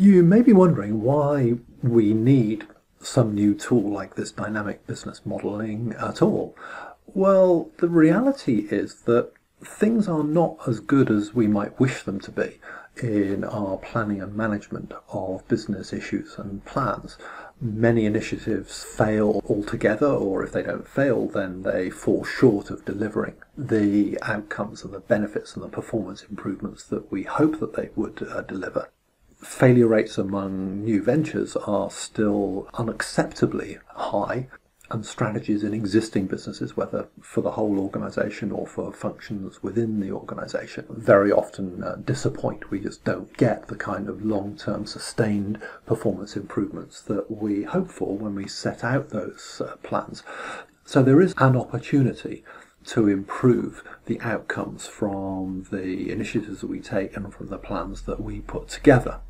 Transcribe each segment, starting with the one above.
You may be wondering why we need some new tool like this dynamic business modeling at all. Well, the reality is that things are not as good as we might wish them to be in our planning and management of business issues and plans. Many initiatives fail altogether, or if they don't fail, then they fall short of delivering the outcomes and the benefits and the performance improvements that we hope that they would uh, deliver. Failure rates among new ventures are still unacceptably high, and strategies in existing businesses, whether for the whole organization or for functions within the organization, very often uh, disappoint. We just don't get the kind of long term sustained performance improvements that we hope for when we set out those uh, plans. So there is an opportunity to improve the outcomes from the initiatives that we take and from the plans that we put together.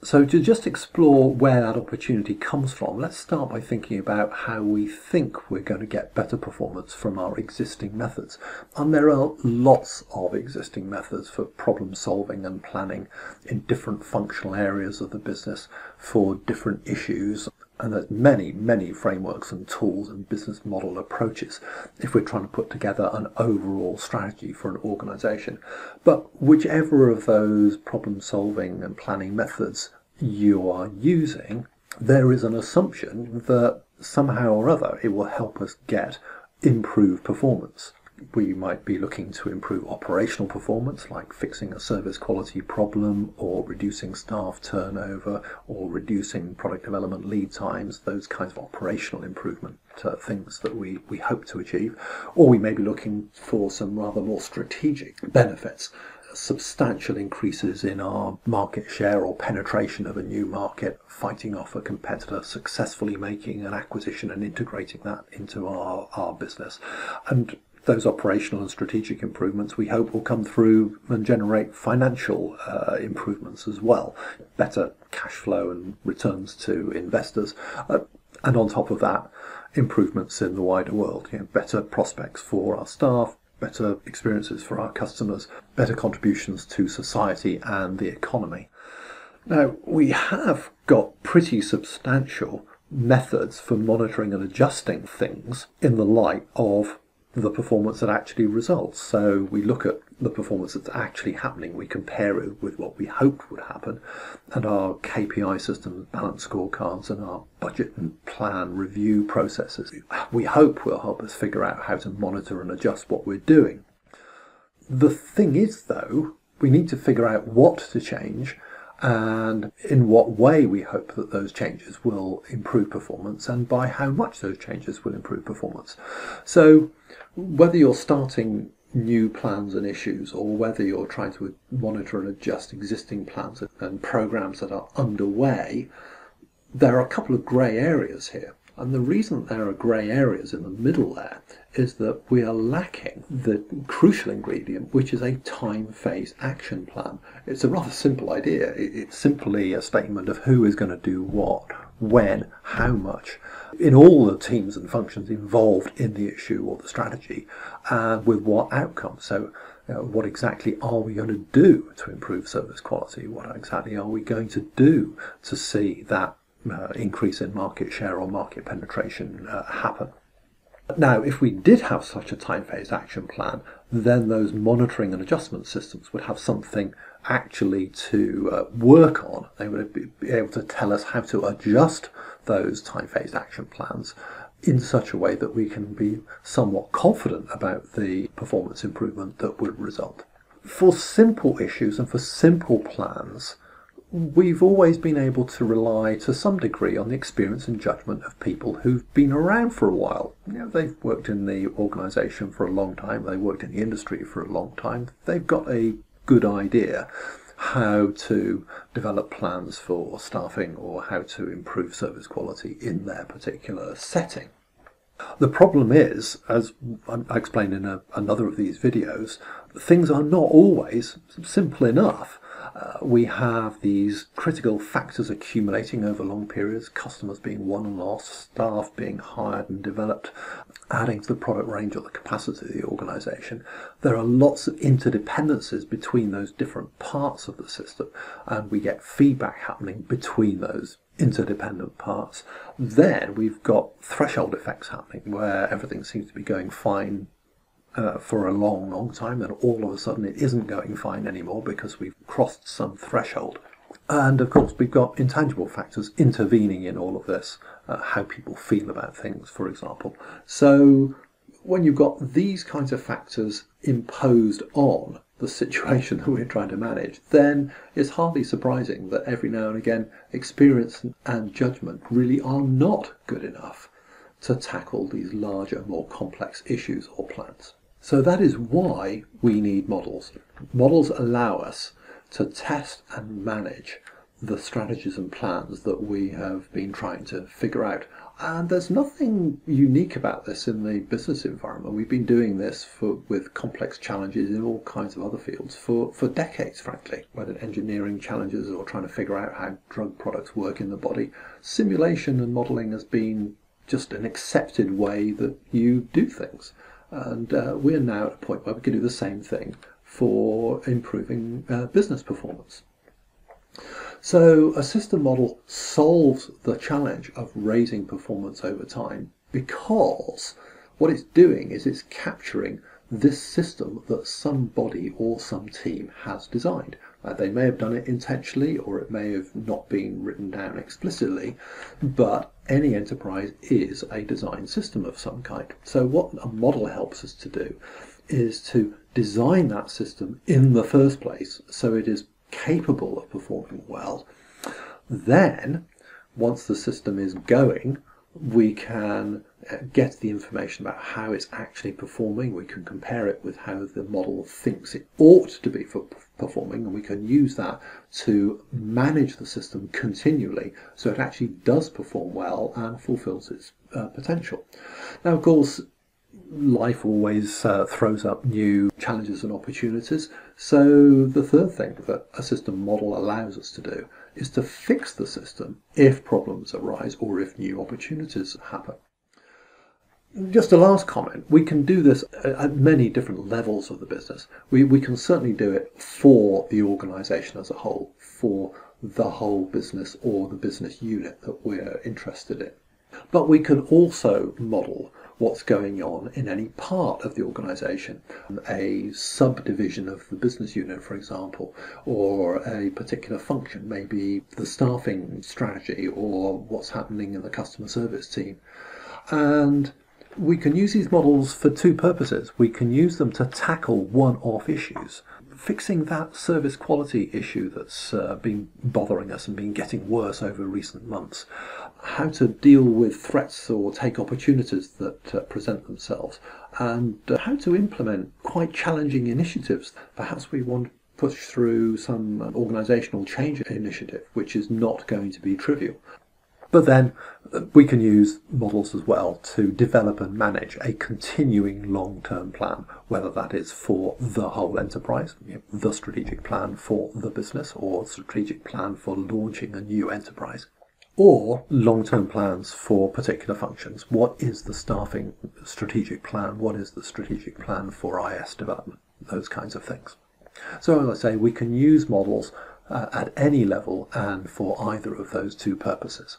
So, to just explore where that opportunity comes from, let's start by thinking about how we think we're going to get better performance from our existing methods. And there are lots of existing methods for problem solving and planning in different functional areas of the business for different issues. And there's many, many frameworks and tools and business model approaches if we're trying to put together an overall strategy for an organization. But whichever of those problem solving and planning methods you are using, there is an assumption that somehow or other it will help us get improved performance. We might be looking to improve operational performance, like fixing a service quality problem, or reducing staff turnover, or reducing product development lead times, those kinds of operational improvement uh, things that we, we hope to achieve. Or we may be looking for some rather more strategic benefits substantial increases in our market share or penetration of a new market, fighting off a competitor, successfully making an acquisition and integrating that into our, our business. And those operational and strategic improvements we hope will come through and generate financial uh, improvements as well, better cash flow and returns to investors. Uh, and on top of that, improvements in the wider world, you know, better prospects for our staff, better experiences for our customers, better contributions to society and the economy. Now, we have got pretty substantial methods for monitoring and adjusting things in the light of the performance that actually results. So we look at the performance that's actually happening, we compare it with what we hoped would happen, and our KPI systems, balance scorecards, and our budget and plan review processes, we hope will help us figure out how to monitor and adjust what we're doing. The thing is, though, we need to figure out what to change and in what way we hope that those changes will improve performance and by how much those changes will improve performance. So, whether you're starting new plans and issues or whether you're trying to monitor and adjust existing plans and programs that are underway, there are a couple of grey areas here. And the reason there are grey areas in the middle there is that we are lacking the crucial ingredient, which is a time phase action plan. It's a rather simple idea. It's simply a statement of who is going to do what, when, how much, in all the teams and functions involved in the issue or the strategy, and with what outcome. So, you know, what exactly are we going to do to improve service quality? What exactly are we going to do to see that uh, increase in market share or market penetration uh, happen? Now, if we did have such a time phase action plan, then those monitoring and adjustment systems would have something actually to uh, work on. They would be able to tell us how to adjust those time phase action plans in such a way that we can be somewhat confident about the performance improvement that would result. For simple issues and for simple plans, we've always been able to rely to some degree on the experience and judgment of people who've been around for a while. You know, they've worked in the organisation for a long time, they've worked in the industry for a long time, they've got a good idea how to develop plans for staffing or how to improve service quality in their particular setting. The problem is, as I explained in a, another of these videos, things are not always simple enough Uh, we have these critical factors accumulating over long periods, customers being won and lost, staff being hired and developed, adding to the product range or the capacity of the organization. There are lots of interdependencies between those different parts of the system, and we get feedback happening between those interdependent parts. Then we've got threshold effects happening where everything seems to be going fine uh, for a long, long time, and all of a sudden it isn't going fine anymore because we've crossed some threshold. And of course, we've got intangible factors intervening in all of this, uh, how people feel about things, for example. So, when you've got these kinds of factors imposed on the situation that we're trying to manage, then it's hardly surprising that every now and again experience and judgment really are not good enough to tackle these larger, more complex issues or plans. So that is why we need models. Models allow us to test and manage the strategies and plans that we have been trying to figure out. And there's nothing unique about this in the business environment. We've been doing this for, with complex challenges in all kinds of other fields for, for decades, frankly, whether engineering challenges or trying to figure out how drug products work in the body. Simulation and modeling has been just an accepted way that you do things. And uh, we're now at a point where we can do the same thing for improving uh, business performance. So a system model solves the challenge of raising performance over time because what it's doing is it's capturing this system that somebody or some team has designed. Uh, they may have done it intentionally or it may have not been written down explicitly, but any enterprise is a design system of some kind. So what a model helps us to do is to design that system in the first place so it is capable of performing well. Then, once the system is going, we can uh, get the information about how it's actually performing. We can compare it with how the model thinks it ought to be for performing, and we can use that to manage the system continually so it actually does perform well and fulfills its uh, potential. Now, of course, life always uh, throws up new challenges and opportunities. So, the third thing that a system model allows us to do is to fix the system if problems arise or if new opportunities happen. Just a last comment. We can do this at many different levels of the business. We, we can certainly do it for the organisation as a whole, for the whole business or the business unit that we're interested in. But we can also model what's going on in any part of the organization, um, a subdivision of the business unit, for example, or a particular function, maybe the staffing strategy or what's happening in the customer service team. And we can use these models for two purposes. We can use them to tackle one off issues fixing that service quality issue that's uh, been bothering us and been getting worse over recent months, how to deal with threats or take opportunities that uh, present themselves, and uh, how to implement quite challenging initiatives. Perhaps we want to push through some uh, organisational change initiative, which is not going to be trivial. But then uh, we can use models as well to develop and manage a continuing long term plan, whether that is for the whole enterprise, the strategic plan for the business, or strategic plan for launching a new enterprise, or long term plans for particular functions. What is the staffing strategic plan? What is the strategic plan for IS development? Those kinds of things. So, as I say, we can use models uh, at any level and for either of those two purposes.